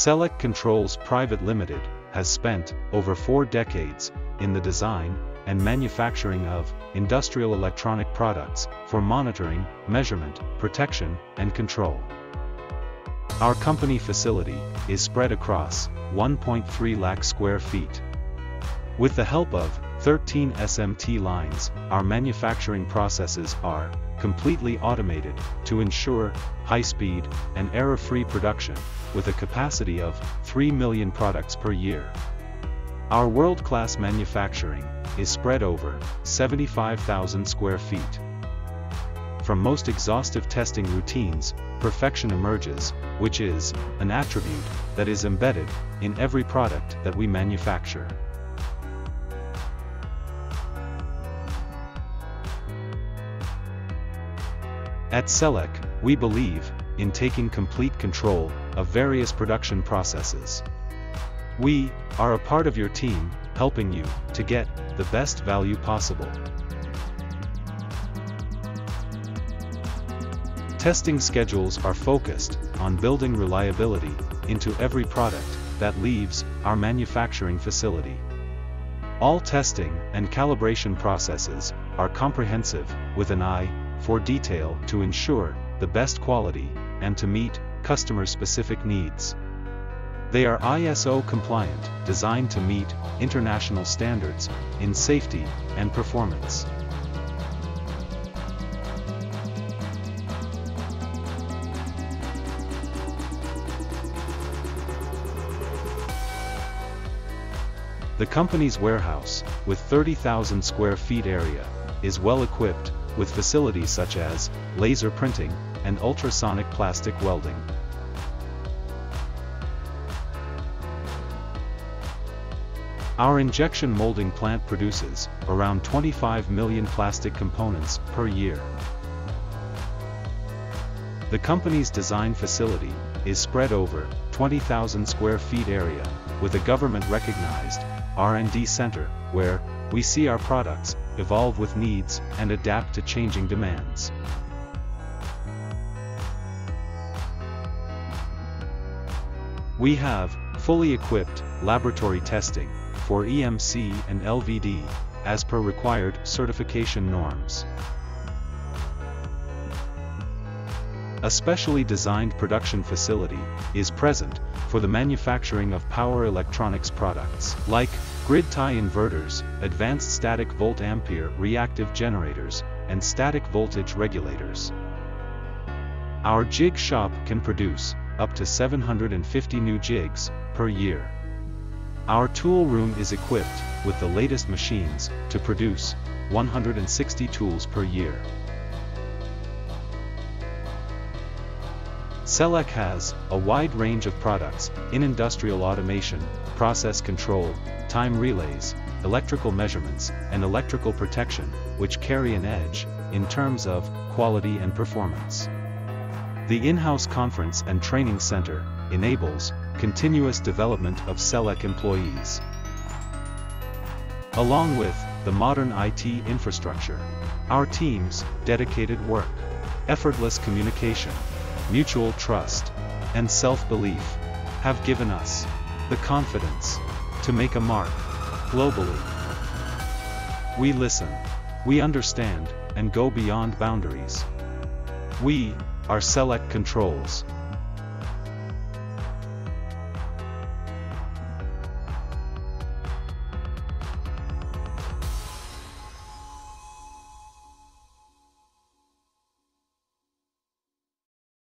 Selec Controls Private Limited has spent over four decades in the design and manufacturing of industrial electronic products for monitoring, measurement, protection, and control. Our company facility is spread across 1.3 lakh square feet. With the help of 13 SMT lines, our manufacturing processes are completely automated to ensure high-speed and error-free production with a capacity of 3 million products per year. Our world-class manufacturing is spread over 75,000 square feet. From most exhaustive testing routines, perfection emerges, which is an attribute that is embedded in every product that we manufacture. At Selec, we believe in taking complete control of various production processes. We are a part of your team, helping you to get the best value possible. Testing schedules are focused on building reliability into every product that leaves our manufacturing facility. All testing and calibration processes are comprehensive with an eye for detail to ensure the best quality and to meet customer-specific needs. They are ISO compliant, designed to meet international standards in safety and performance. The company's warehouse, with 30,000 square feet area, is well equipped with facilities such as laser printing and ultrasonic plastic welding. Our injection molding plant produces around 25 million plastic components per year. The company's design facility is spread over 20,000 square feet area with a government-recognized R&D center, where we see our products evolve with needs and adapt to changing demands. We have fully equipped laboratory testing for EMC and LVD as per required certification norms. A specially designed production facility is present for the manufacturing of power electronics products, like grid tie inverters, advanced static volt ampere reactive generators, and static voltage regulators. Our jig shop can produce up to 750 new jigs per year. Our tool room is equipped with the latest machines to produce 160 tools per year. Selec has a wide range of products in industrial automation, process control, time relays, electrical measurements, and electrical protection, which carry an edge in terms of quality and performance. The in-house conference and training center enables continuous development of Selec employees. Along with the modern IT infrastructure, our team's dedicated work, effortless communication, mutual trust, and self-belief, have given us the confidence to make a mark globally. We listen, we understand, and go beyond boundaries. We are Selec Controls.